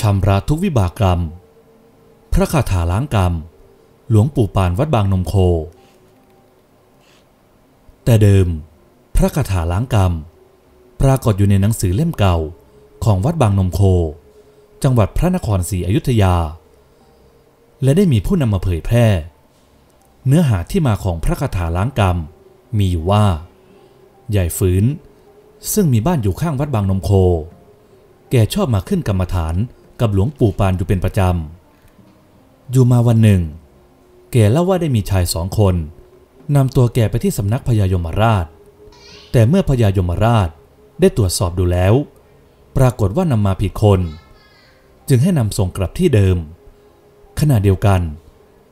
ชำระทุกวิบากกรรม พระคาถาล้างกรรม หลวงปู่ปานวัดบางนมโค แต่เดิม พระคาถาล้างกรรม ปรากฏอยู่ในหนังสือเล่มเก่าของวัดบางนมโค จังหวัดพระนครศรีอยุธยา และได้มีผู้นำมาเผยแพร่ เนื้อหาที่มาของพระคาถาล้างกรรม มีอยู่ว่า ใหญ่ฝืนซึ่งมีบ้านอยู่ข้างวัดบางนมโค แกชอบมาขึ้นกรรมฐาน กับหลวงปู่ปานอยู่เป็นประจำ อยู่มาวันหนึ่ง แกเล่าว่าได้มีชายสองคนนำตัวแกไปที่สำนักพญายมราช แต่เมื่อพญายมราชได้ตรวจสอบดูแล้ว ปรากฏว่านำมาผิดคน จึงให้นำส่งกลับที่เดิม ขณะเดียวกัน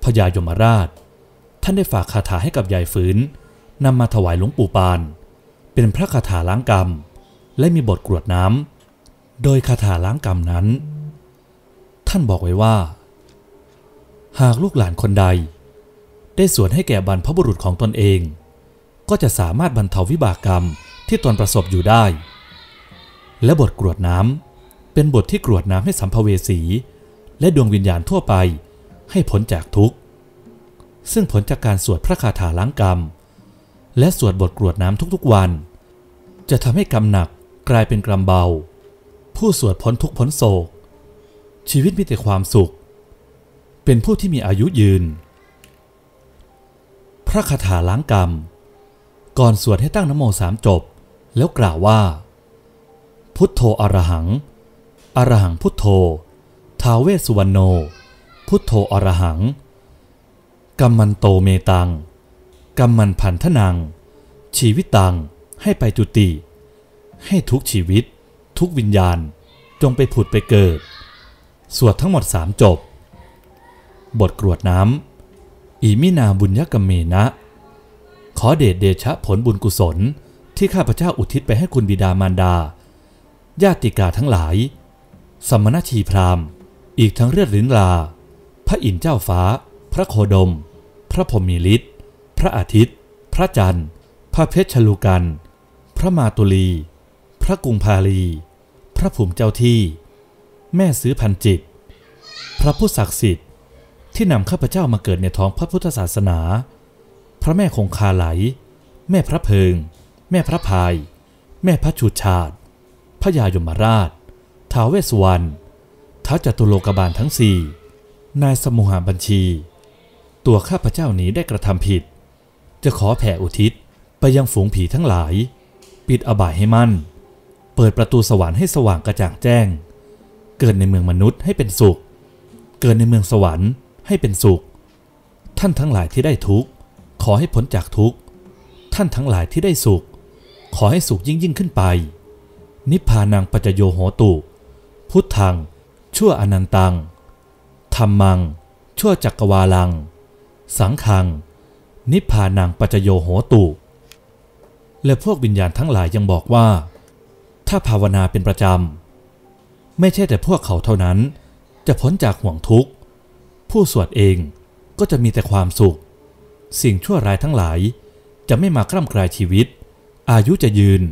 พญายมราช ท่านได้ฝากคาถาให้กับยายฝืนนำมาถวายหลวงปู่ปาน เป็นพระคาถาล้างกรรม และมีบทกรวดน้ำโดยคาถาล้างกรรมนั้นานบอกไว้ว่า หากลูกหลานคนใด ได้สวดให้แก่บรรพบุรุษของตนเอง ก็จะสามารถบรรเทาวิบากกรรมที่ตนประสบอยู่ได้ และบทกรวดน้ำเป็นบทที่กรวดน้ำให้สัมภเวสี และดวงวิญญาณทั่วไปให้พ้นจากทุกข์ ซึ่งผลจากการสวดพระคาถาล้างกรรม และสวดบทกรวดน้ำทุกๆวัน จะทำให้กรรมหนักกลายเป็นกรรมเบา ผู้สวดพ้นทุกพ้นโศก ชีวิตมีแต่ความสุข เป็นผู้ที่มีอายุยืน พระคาถาล้างกรรม ก่อนสวดให้ตั้งนโมสามจบ แล้วกล่าวว่า พุทโธอรหัง อรหังพุทโธท้าเวสสุวรรณโน พุทโธอรหังกัมมันโตเมตังกัมมันพันธนัง ชีวิตตัง ให้ไปจุติ ให้ทุกชีวิต ทุกวิญญาณ จงไปผุดไปเกิด สวดทั้งหมดสามจบ บทกรวดน้ำอีมินาบุญยกรรมเมนะ ขอเดชเดชะผลบุญกุศลที่ข้าพเจ้าอุทิศไปให้คุณบิดามารดา ญาติกาทั้งหลาย สมณชีพราหมณ์ อีกทั้งเลือดลินลา พระอินทร์เจ้าฟ้า พระโคดม พระพรหมีฤทธิ์พระอาทิตย์ พระจันทร์ พระเพชรชลูกัน พระมาตุลี พระกุงพาลี พระภูมิเจ้าที่ แม่ซื้อพันจิต พระผู้ศักดิ์สิทธิ์ที่นำข้าพเจ้ามาเกิดในท้องพระพุทธศาสนา พระแม่คงคาไหล แม่พระเพิง แม่พระพาย แม่พระชูชาติพระยายมราช ท้าวเวสสุวรรณท้าวจตุโลกบาลทั้งสี่นายสมุหาบัญชี ตัวข้าพเจ้านี้ได้กระทำผิด จะขอแผ่อุทิศไปยังฝูงผีทั้งหลาย ปิดอบายให้มั่น เปิดประตูสวรรค์ให้สว่างกระจ่างแจ้ง เกิดในเมืองมนุษย์ให้เป็นสุข เกิดในเมืองสวรรค์ให้เป็นสุข ท่านทั้งหลายที่ได้ทุกข์ ขอให้พ้นจากทุกข์ ท่านทั้งหลายที่ได้สุข ขอให้สุขยิ่งยิ่งขึ้นไป นิพพานังปัจจโยโหตุ พุทธัง ชั่วอนันตังธรรมัง ชั่วจักรวาลัง สังขัง นิพพานังปัจจโยโหตุ และพวกวิญญาณทั้งหลายยังบอกว่า ถ้าภาวนาเป็นประจำ ไม่ใช่แต่พวกเขาเท่านั้น จะพ้นจากห่วงทุกข์ ผู้สวดเองก็จะมีแต่ความสุข สิ่งชั่วร้ายทั้งหลายจะไม่มากร่ำกรายชีวิต อายุจะยืน